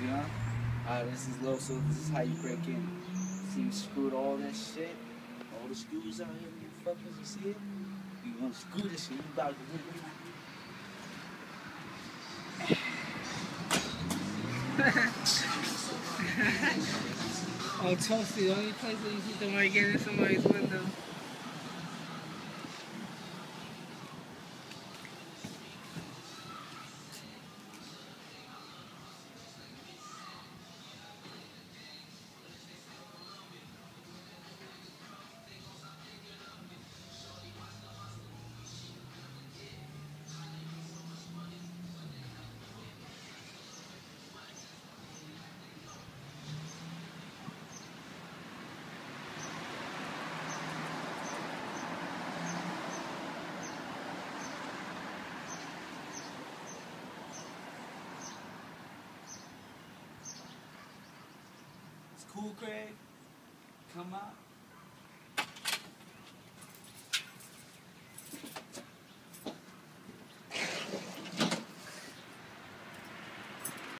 You know? Alright, this is low, so this is how you break in. See, you screwed all that shit. All the screws out here, you fuckers, you see it? You gonna screw this shit, you about to win. oh, Chelsea, the only place where you see somebody get in somebody's window. Cool, Craig. Come out.